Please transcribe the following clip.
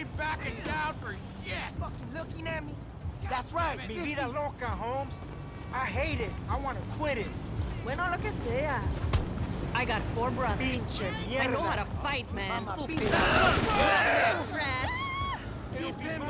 ain't backing down for shit! Fucking looking at me? That's right, mi vida loca, Holmes. I hate it. I want to quit it. Bueno, lo que sea. I got four brothers. I know how to fight, man. Mama, Stupid. Trash. Keep him